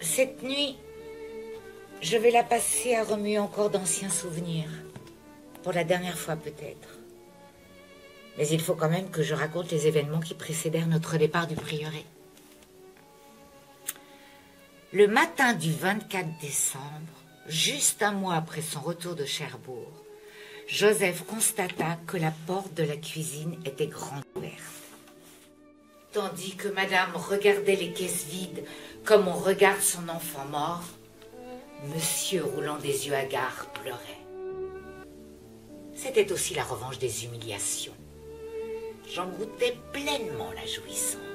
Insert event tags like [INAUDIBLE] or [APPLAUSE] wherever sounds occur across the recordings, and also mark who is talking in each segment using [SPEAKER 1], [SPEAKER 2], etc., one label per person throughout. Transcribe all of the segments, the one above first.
[SPEAKER 1] Cette nuit, je vais la passer à remuer encore d'anciens souvenirs. Pour la dernière fois peut-être. Mais il faut quand même que je raconte les événements qui précédèrent notre départ du prieuré. Le matin du 24 décembre, juste un mois après son retour de Cherbourg, Joseph constata que la porte de la cuisine était grande ouverte. Tandis que madame regardait les caisses vides comme on regarde son enfant mort, monsieur, roulant des yeux hagards, pleurait. C'était aussi la revanche des humiliations. J'en goûtais pleinement la jouissance.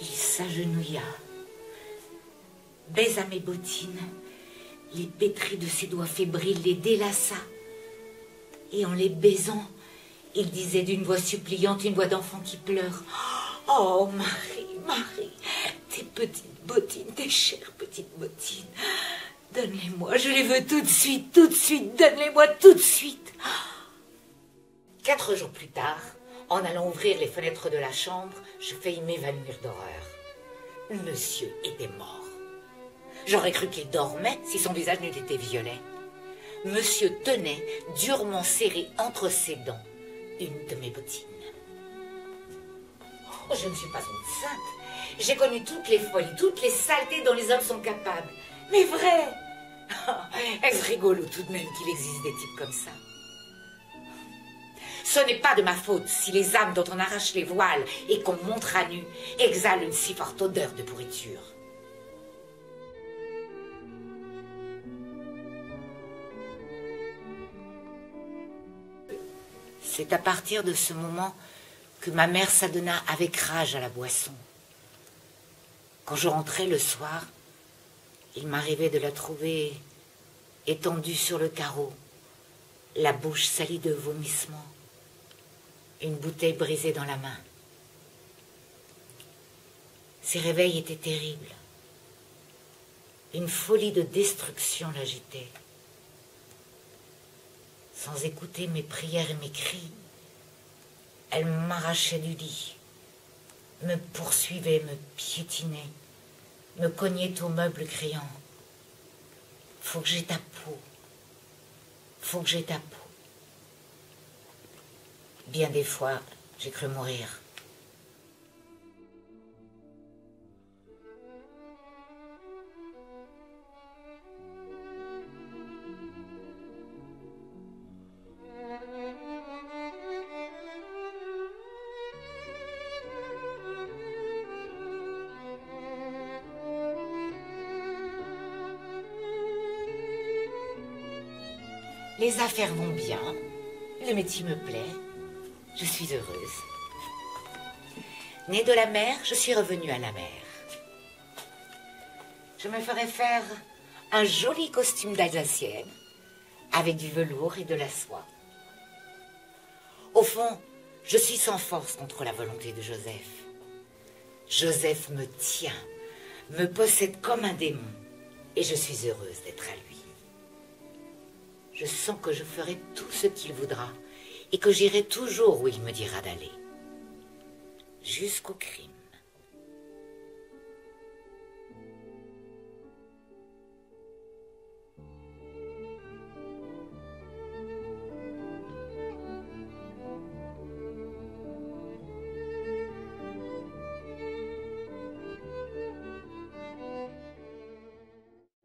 [SPEAKER 1] Il s'agenouilla, baisa mes bottines, les pétris de ses doigts fébriles, les délaça. Et en les baisant, il disait d'une voix suppliante, une voix d'enfant qui pleure. Oh, Marie, Marie, tes petites bottines, tes chères petites bottines, donne-les-moi, je les veux tout de suite, tout de suite, donne-les-moi tout de suite. Quatre jours plus tard, en allant ouvrir les fenêtres de la chambre, je faillis m'évanouir d'horreur. Monsieur était mort. J'aurais cru qu'il dormait si son visage n'eût été violet. Monsieur tenait, durement serré entre ses dents, une de mes bottines. Oh, je ne suis pas une sainte. J'ai connu toutes les folies, toutes les saletés dont les hommes sont capables. Mais vrai [LAUGHS] Est-ce rigolo tout de même qu'il existe des types comme ça? Ce n'est pas de ma faute si les âmes dont on arrache les voiles et qu'on montre à nu exhalent une si forte odeur de pourriture. C'est à partir de ce moment que ma mère s'adonna avec rage à la boisson. Quand je rentrais le soir, il m'arrivait de la trouver étendue sur le carreau, la bouche salie de vomissements, une bouteille brisée dans la main. Ses réveils étaient terribles. Une folie de destruction l'agitait. Sans écouter mes prières et mes cris, elle m'arrachait du lit, me poursuivait, me piétinait, me cognait au meuble criant Faut que j'ai ta peau, faut que j'ai ta peau. Bien des fois, j'ai cru mourir. Les affaires vont bien, le métier me plaît, je suis heureuse. Née de la mer, je suis revenue à la mer. Je me ferai faire un joli costume d'Alsacienne avec du velours et de la soie. Au fond, je suis sans force contre la volonté de Joseph. Joseph me tient, me possède comme un démon, et je suis heureuse d'être à lui. Je sens que je ferai tout ce qu'il voudra et que j'irai toujours où il me dira d'aller. Jusqu'au crime.